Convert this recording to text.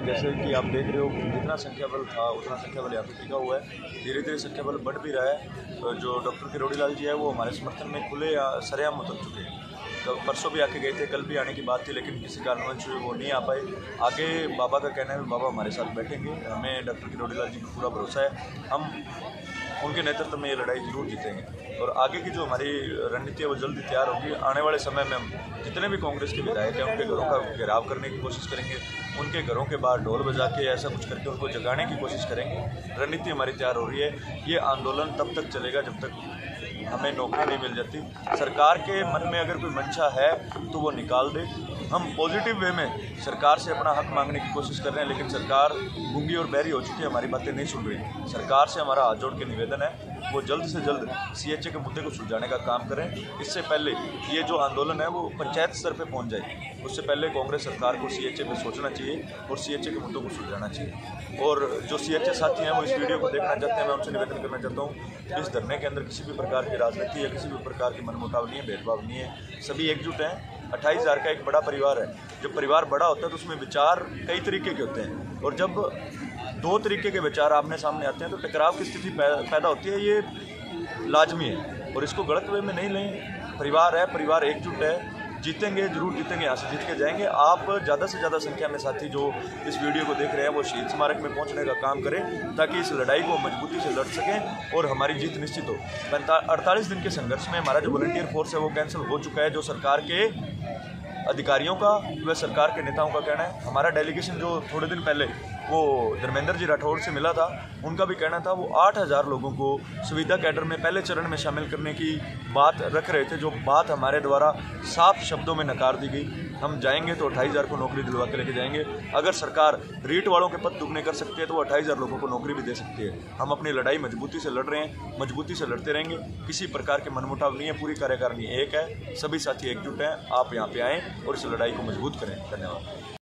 हैं। जैसे कि आप देख रहे हो जितना संख्या बल था, उतना संख्या बल यहाँ पे टिका हुआ है। धीरे धीरे संख्या बल बढ़ भी रहा है। जो डॉक्टर किरोड़ी लाल जी है, वो हमारे समर्थन में खुले या सरेआम उतर चुके हैं। परसों भी आके गए थे, कल भी आने की बात थी, लेकिन किसी कारणवश वो नहीं आ पाए। आगे बाबा का कहना है, बाबा हमारे साथ बैठेंगे। हमें डॉक्टर किरोड़ी लाल जी को पूरा भरोसा है। हम, उनके नेतृत्व में ये लड़ाई ज़रूर जीतेंगे। और आगे की जो हमारी रणनीति है वो जल्दी तैयार होगी। आने वाले समय में हम जितने भी कांग्रेस के विधायक हैं, उनके घरों का घेराव करने की कोशिश करेंगे। उनके घरों के बाहर ढोल बजा के ऐसा कुछ करके उनको जगाने की कोशिश करेंगे। रणनीति हमारी तैयार हो रही है। ये आंदोलन तब तक चलेगा जब तक हमें नौकरी नहीं मिल जाती। सरकार के मन में अगर कोई मंशा है तो वो निकाल दे। हम पॉजिटिव वे में सरकार से अपना हक मांगने की कोशिश कर रहे हैं, लेकिन सरकार गूँगी और बहरी हो चुकी है, हमारी बातें नहीं सुन रही। सरकार से हमारा हाथ जोड़ के निवेदन है, वो जल्द से जल्द सी के मुद्दे को सुलझाने का काम करें। इससे पहले ये जो आंदोलन है, वो पंचायत स्तर पर पहुँच जाए। उससे पहले कांग्रेस सरकार को सी एच सोचना चाहिए और सीएचए के मुद्दों को सुलझाना चाहिए। और जो सीएचए साथी हैं, वो इस वीडियो को देखना चाहते हैं, मैं उनसे निवेदन करना चाहता हूँ, इस धरने के अंदर किसी भी प्रकार की राजनीति या किसी भी प्रकार की मनमुटाव नहीं है, भेदभाव नहीं है, सभी एकजुट हैं। अट्ठाईस हज़ार का एक बड़ा परिवार है। जब परिवार बड़ा होता है तो उसमें विचार कई तरीके के होते हैं और जब दो तरीके के विचार आमने सामने आते हैं तो टकराव की स्थिति पैदा होती है, ये लाजमी है। और इसको गलत वे में नहीं लें। परिवार है, परिवार एकजुट है। जीतेंगे, ज़रूर जीतेंगे, यहाँ से जीत के जाएँगे। आप ज़्यादा से ज़्यादा संख्या में साथी जो इस वीडियो को देख रहे हैं, वो शहीद स्मारक में पहुँचने का काम करें, ताकि इस लड़ाई को मजबूती से लड़ सकें और हमारी जीत निश्चित हो। अड़तालीस दिन के संघर्ष में हमारा जो वॉल्टियर फोर्स है, वो कैंसिल हो चुका है, जो सरकार के अधिकारियों का व सरकार के नेताओं का कहना है। हमारा डेलीगेशन जो थोड़े दिन पहले वो धर्मेंद्र जी राठौड़ से मिला था। उनका भी कहना था, वो आठ हज़ार लोगों को सुविधा कैडर में, पहले चरण में शामिल करने की बात रख रहे थे, जो बात हमारे द्वारा साफ़ शब्दों में नकार दी गई। हम जाएँगे तो अट्ठाईस हज़ार को नौकरी दिलवा के लेके जाएँगे। अगर सरकार रीट वालों के पद दुगने कर सकती है तो वो अट्ठाईस हज़ार लोगों को नौकरी भी दे सकती है। हम अपनी लड़ाई मजबूती से लड़ रहे हैं, मजबूती से लड़ते रहेंगे। किसी प्रकार के मनमुटाव नहीं है, पूरी कार्यकारिणी एक है, सभी साथी एकजुट हैं, आप यहाँ पे आएँ और इस लड़ाई को मज़बूत करें। धन्यवाद।